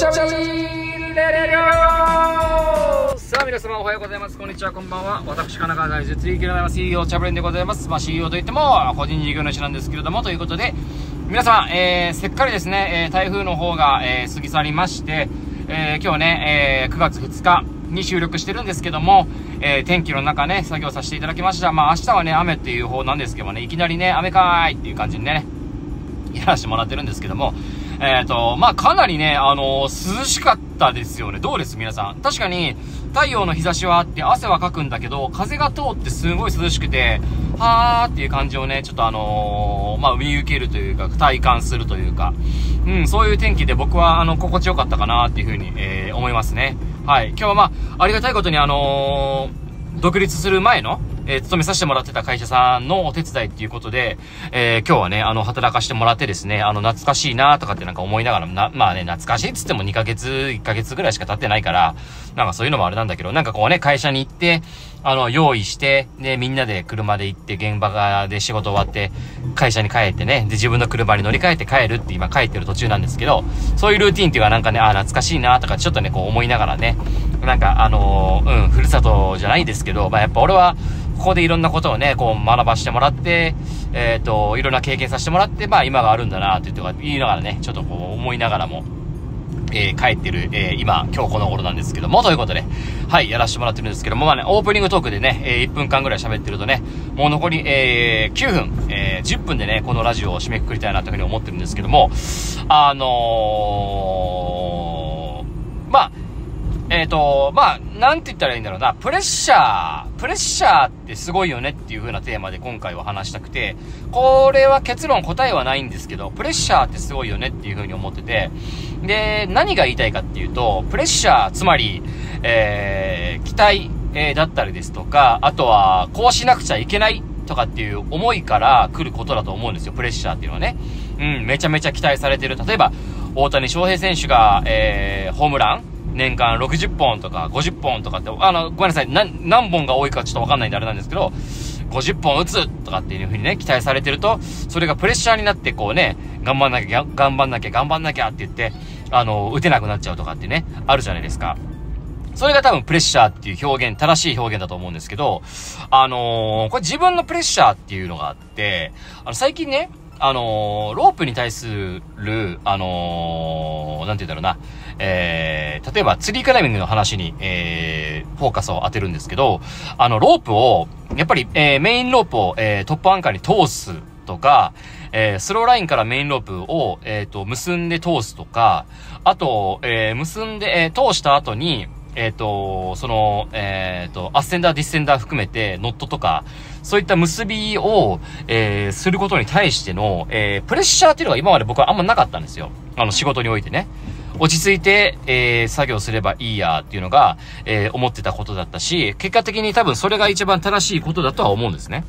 ちゃべりレレオさあ皆様おはようございます。こんにちはこんばんは。私神奈川大術力でございます。CEO チャブレンでございます。まあ CEO といっても個人事業主なんですけれどもということで皆様、えー、せっかりですね、えー、台風の方が、えー、過ぎ去りまして、えー、今日ね、えー、9月2日に収録してるんですけども、えー、天気の中ね、作業させていただきました。まあ明日はね、雨っていう方なんですけどもね、いきなりね、雨かーいっていう感じでね、やらせてもらってるんですけども、えっ、ー、と、まあ、かなりね、あのー、涼しかったですよね。どうです？皆さん。確かに、太陽の日差しはあって汗はかくんだけど、風が通ってすごい涼しくて、はーっていう感じをね、ちょっとあのー、まあ、見受けるというか、体感するというか、うん、そういう天気で僕は、あの、心地よかったかなっていうふうに、えー、思いますね。はい。今日はまあ、ありがたいことにあの独立する前の、えー、勤めさせてもらってた会社さんのお手伝いっていうことで、えー、今日はね、あの、働かしてもらってですね、あの、懐かしいなとかってなんか思いながら、な、まあね、懐かしいっつっても2ヶ月、1ヶ月ぐらいしか経ってないから、なんかそういうのもあれなんだけど、なんかこうね、会社に行って、あの、用意して、で、みんなで車で行って、現場がで仕事終わって、会社に帰ってね、で、自分の車に乗り換えて帰るって今帰ってる途中なんですけど、そういうルーティンっていうのはなんかね、あ、懐かしいなとか、ちょっとね、こう思いながらね、なんかあのー、うん、ふるさとじゃないですけど、まあやっぱ俺は、ここでいろんなことをね、こう学ばしてもらって、えっ、ー、と、いろんな経験させてもらって、まあ今があるんだなって言いながらね、ちょっとこう思いながらも、えー、帰ってる、えー、今、今日この頃なんですけども、ということで、はい、やらせてもらってるんですけども、まあね、オープニングトークでね、えー、1分間ぐらい喋ってるとね、もう残り、えー、9分、えー、10分でね、このラジオを締めくくりたいなというふうに思ってるんですけども、あのー、えっ、ー、と、まあ、なんて言ったらいいんだろうな、プレッシャー、プレッシャーってすごいよねっていう風なテーマで今回は話したくて、これは結論答えはないんですけど、プレッシャーってすごいよねっていう風に思ってて、で、何が言いたいかっていうと、プレッシャー、つまり、えー、期待、えー、だったりですとか、あとは、こうしなくちゃいけないとかっていう思いから来ることだと思うんですよ、プレッシャーっていうのはね。うん、めちゃめちゃ期待されてる。例えば、大谷翔平選手が、えー、ホームラン年間60本とか50本とかって、あの、ごめんなさい、何本が多いかちょっとわかんないんであれなんですけど、50本打つとかっていう風にね、期待されてると、それがプレッシャーになってこうね、頑張んなきゃ、頑張んなきゃ、頑張んなきゃって言って、あの、打てなくなっちゃうとかってね、あるじゃないですか。それが多分プレッシャーっていう表現、正しい表現だと思うんですけど、あのー、これ自分のプレッシャーっていうのがあって、あの、最近ね、あのー、ロープに対する、あのー、なんて言うんだろうな、えー、例えばツリークライミングの話に、えー、フォーカスを当てるんですけど、あの、ロープを、やっぱり、えー、メインロープを、えー、トップアンカーに通すとか、えー、スローラインからメインロープを、えっ、ー、と、結んで通すとか、あと、えー、結んで、えー、通した後に、えっ、ー、と、その、えっ、ー、と、アッセンダー、ディッセンダー含めて、ノットとか、そういった結びを、えー、することに対しての、えー、プレッシャーっていうのが今まで僕はあんまなかったんですよ。あの、仕事においてね。落ち着いて、えー、作業すればいいやっていうのが、えー、思ってたことだったし、結果的に多分それが一番正しいことだとは思うんですね。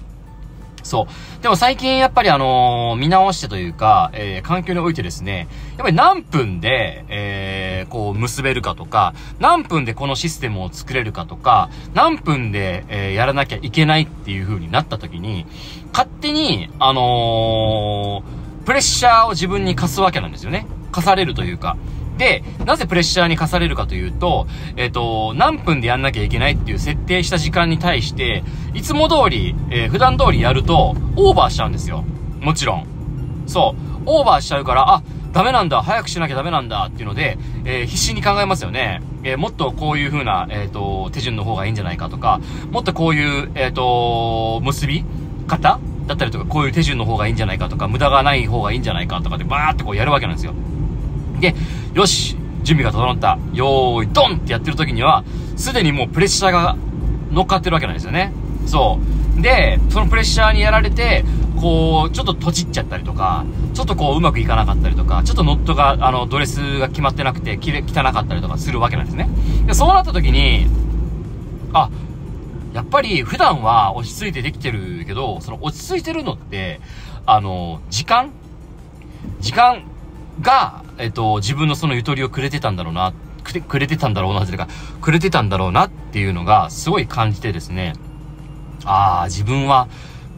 そう。でも最近やっぱりあのー、見直してというか、えー、環境においてですね、やっぱり何分で、えー、こう結べるかとか、何分でこのシステムを作れるかとか、何分で、えー、やらなきゃいけないっていう風になった時に、勝手に、あの、プレッシャーを自分に課すわけなんですよね。課されるというか。で、なぜプレッシャーに課されるかというと、えっ、ー、と、何分でやんなきゃいけないっていう設定した時間に対して、いつも通り、えー、普段通りやると、オーバーしちゃうんですよ。もちろん。そう。オーバーしちゃうから、あ、ダメなんだ、早くしなきゃダメなんだっていうので、えー、必死に考えますよね。えー、もっとこういう風な、えっ、ー、と、手順の方がいいんじゃないかとか、もっとこういう、えっ、と、結び方だったりとか、こういう手順の方がいいんじゃないかとか、無駄がない方がいいんじゃないかとかで、バーってこうやるわけなんですよ。で、よし、準備が整った、よーい、ドンってやってる時には、すでにもうプレッシャーが乗っかってるわけなんですよね。そう。で、そのプレッシャーにやられて、こう、ちょっと閉じっちゃったりとか、ちょっとこう、うまくいかなかったりとか、ちょっとノットが、あの、ドレスが決まってなくて、きれ、汚かったりとかするわけなんですね。で、そうなった時に、あ、やっぱり普段は落ち着いてできてるけど、その落ち着いてるのって、あの、時間？時間が、えっと、自分のそのゆとりをくれてたんだろうな、くれくれてたんだろうな、というか、くれてたんだろうなっていうのが、すごい感じてですね、ああ、自分は、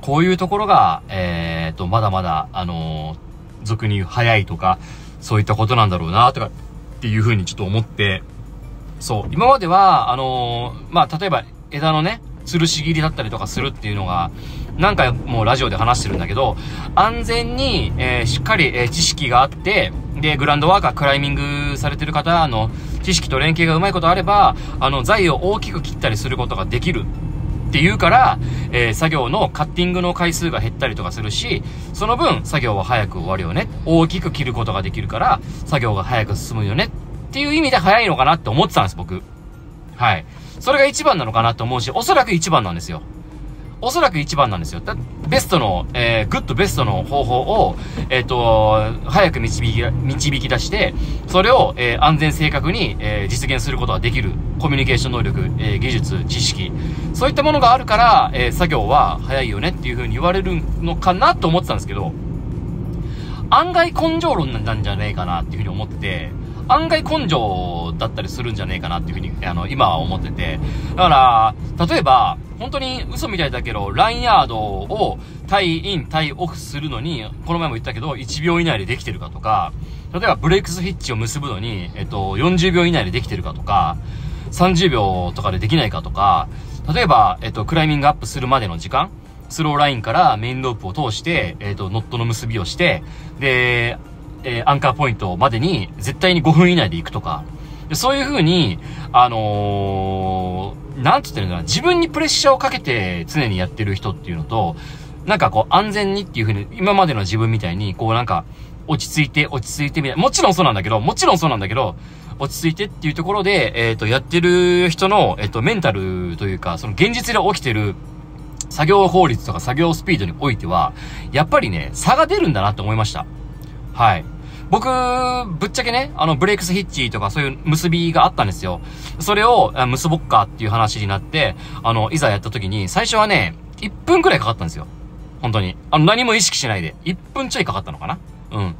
こういうところが、えー、っと、まだまだ、あのー、俗に言う早いとか、そういったことなんだろうな、とか、っていう風にちょっと思って、そう、今までは、あのー、まあ、例えば枝のね、吊るし切りだったりとかするっていうのが、何回もラジオで話してるんだけど、安全に、えー、しっかり、えー、知識があって、で、グランドワーカー、クライミングされてる方の知識と連携がうまいことあれば、あの、材を大きく切ったりすることができるっていうから、えー、作業のカッティングの回数が減ったりとかするし、その分作業は早く終わるよね。大きく切ることができるから、作業が早く進むよね。っていう意味で早いのかなって思ってたんです、僕。はい。それが一番なのかなと思うし、おそらく一番なんですよ。おそらく一番なんですよ。だベストの、えー、グッドベストの方法を、えっ、ー、と、早く導き、導き出して、それを、えー、安全正確に、えー、実現することができる、コミュニケーション能力、えー、技術、知識、そういったものがあるから、えー、作業は早いよねっていう風に言われるのかなと思ってたんですけど、案外根性論なんじゃねえかなっていう風に思ってて、案外根性だったりするんじゃねえかなっていうふうに、あの、今は思ってて。だから、例えば、本当に嘘みたいだけど、ラインヤードをタイイン、タイオフするのに、この前も言ったけど、1秒以内でできてるかとか、例えばブレイクスヒッチを結ぶのに、えっと、40秒以内でできてるかとか、30秒とかでできないかとか、例えば、えっと、クライミングアップするまでの時間、スローラインからメインロープを通して、えっと、ノットの結びをして、で、えー、アンカーポイントまでに絶対に5分以内で行くとか、そういう風に、あのー、なんつってるんだろう自分にプレッシャーをかけて常にやってる人っていうのと、なんかこう安全にっていう風に、今までの自分みたいに、こうなんか、落ち着いて、落ち着いてみたいな。もちろんそうなんだけど、もちろんそうなんだけど、落ち着いてっていうところで、えっ、ー、と、やってる人の、えっ、ー、と、メンタルというか、その現実で起きてる作業法律とか作業スピードにおいては、やっぱりね、差が出るんだなって思いました。はい。僕、ぶっちゃけね、あの、ブレイクスヒッチとかそういう結びがあったんですよ。それを、結ぼっかっていう話になって、あの、いざやった時に、最初はね、1分くらいかかったんですよ。本当に。あの、何も意識しないで。1分ちょいかかったのかなうん。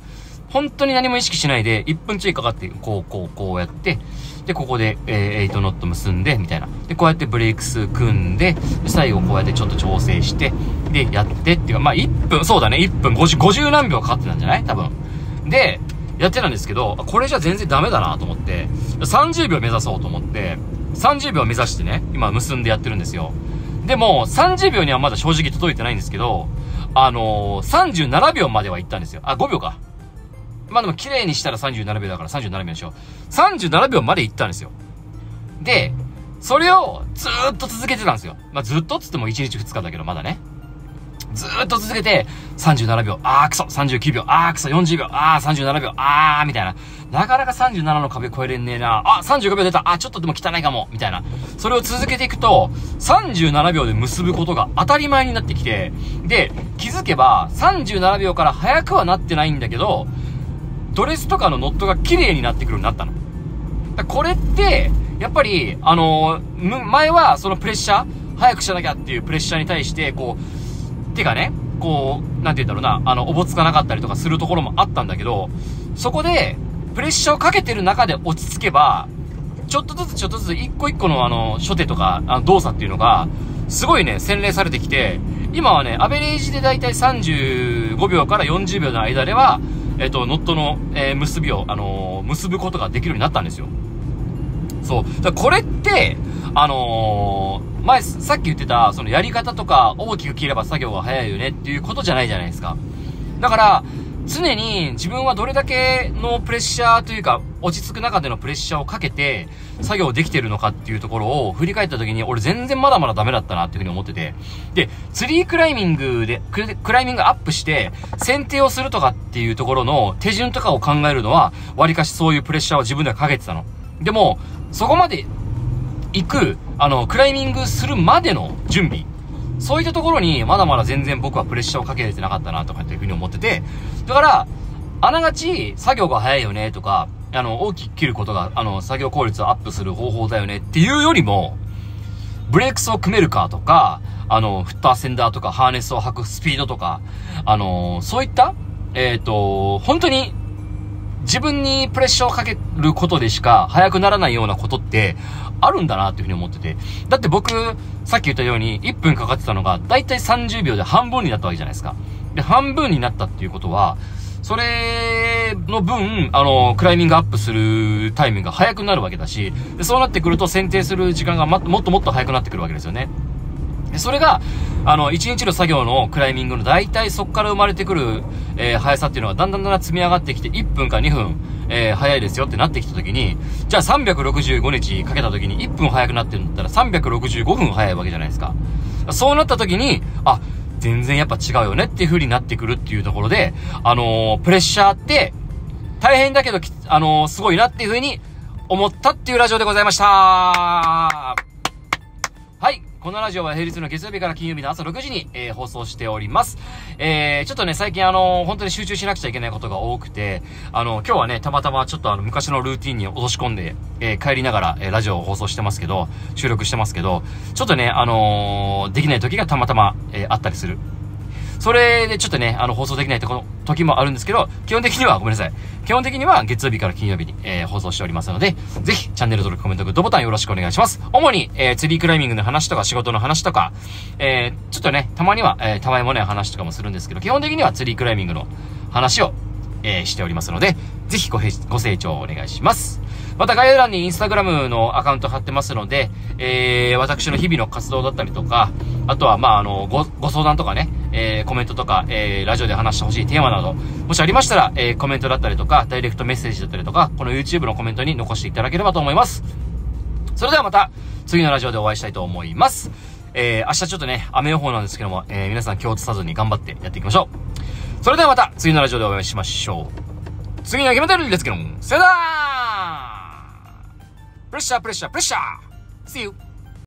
本当に何も意識しないで、1分ちょいかかって、こう、こう、こうやって、で、ここで、えー、8ノット結んで、みたいな。で、こうやってブレイクス組んで、最後こうやってちょっと調整して、で、やってっていうか、まあ、1分、そうだね、1分50、50何秒かかってたんじゃない？多分。で、やってたんですけど、これじゃ全然ダメだなと思って、30秒目指そうと思って、30秒目指してね、今結んでやってるんですよ。でも、30秒にはまだ正直届いてないんですけど、あのー、37秒までは行ったんですよ。あ、5秒か。まあでも綺麗にしたら37秒だから37秒でしょ。37秒まで行ったんですよ。で、それをずーっと続けてたんですよ。まあずっとっつっても1日2日だけど、まだね。ずーっと続けて、37秒、あーくそ、39秒、あーくそ、40秒、あー37秒、あーみたいな。なかなか37の壁超えれんねえな。あ、35秒出た。あ、ちょっとでも汚いかも。みたいな。それを続けていくと、37秒で結ぶことが当たり前になってきて、で、気づけば、37秒から早くはなってないんだけど、ドレスとかのノットが綺麗になってくるようになったの。これって、やっぱり、あのー、前はそのプレッシャー、早くしなきゃっていうプレッシャーに対して、こう、手がね、こう、なんて言うんだろうな、あの、おぼつかなかったりとかするところもあったんだけど、そこで、プレッシャーをかけてる中で落ち着けば、ちょっとずつちょっとずつ一個一個のあの、初手とか、あの動作っていうのが、すごいね、洗練されてきて、今はね、アベレージでだいたい35秒から40秒の間では、えっ、と、ノットの、えー、結びを、あのー、結ぶことができるようになったんですよ。そう。だこれって、あのー前、さっき言ってた、そのやり方とか大きく切れば作業が早いよねっていうことじゃないじゃないですか。だから、常に自分はどれだけのプレッシャーというか、落ち着く中でのプレッシャーをかけて、作業できてるのかっていうところを振り返った時に、俺全然まだまだダメだったなっていうふうに思ってて。で、ツリークライミングで、クライミングアップして、選定をするとかっていうところの手順とかを考えるのは、割かしそういうプレッシャーを自分ではかけてたの。でも、そこまで行く、あの、クライミングするまでの準備。そういったところに、まだまだ全然僕はプレッシャーをかけれてなかったな、とかっていうふうに思ってて、だから、あながち、作業が早いよね、とか、あの、大きく切ることが、あの、作業効率をアップする方法だよね、っていうよりも、ブレークスを組めるかとか、あの、フッターセンダーとか、ハーネスを履くスピードとか、あの、そういった、えっ、ー、と、本当に自分にプレッシャーをかけることでしか速くならないようなことってあるんだなっていうふうに思ってて。だって僕、さっき言ったように1分かかってたのがだいたい30秒で半分になったわけじゃないですか。で、半分になったっていうことは、それの分、あの、クライミングアップするタイミングが速くなるわけだし、でそうなってくると選定する時間がもっともっと速くなってくるわけですよね。でそれが、あの、1日の作業のクライミングの大体そこから生まれてくる、えー、速さっていうのがだんだんだんだん積み上がってきて、1分か2分、えー、早いですよってなってきた時に、じゃあ365日かけた時に1分早くなってるんだったら365分早いわけじゃないですか。そうなった時に、あ、全然やっぱ違うよねっていう風になってくるっていうところで、あのー、プレッシャーって大変だけど、あのー、すごいなっていう風に思ったっていうラジオでございました。このラジオは平日の月曜日から金曜日の朝6時に、えー、放送しております。えー、ちょっとね、最近あのー、本当に集中しなくちゃいけないことが多くて、あの今日はね、たまたまちょっとあの、昔のルーティンに落とし込んで、え帰りながら、えラジオを放送してますけど、収録してますけど、ちょっとね、あのできない時がたまたま、えあったりする。それでちょっとね、あの、放送できないとこの時もあるんですけど、基本的には、ごめんなさい。基本的には月曜日から金曜日に、えー、放送しておりますので、ぜひ、チャンネル登録、コメント、グッドボタンよろしくお願いします。主に、えー、ツリークライミングの話とか、仕事の話とか、えー、ちょっとね、たまには、えー、たまにもない話とかもするんですけど、基本的にはツリークライミングの話を、えー、しておりますので、ぜひごご清聴お願いします。また概要欄にインスタグラムのアカウント貼ってますので、えー、私の日々の活動だったりとか、あとは、まあ、あの、ご、ご相談とかね、えー、コメントとか、えー、ラジオで話してほしいテーマなど、もしありましたら、えー、コメントだったりとか、ダイレクトメッセージだったりとか、この YouTube のコメントに残していただければと思います。それではまた、次のラジオでお会いしたいと思います。えー、明日ちょっとね、雨予報なんですけども、えー、皆さん気をつさずに頑張ってやっていきましょう。それではまた、次のラジオでお会いしましょう。次の決めてるんですけども、さよならプレッシャープレッシャープレッシャー !See you!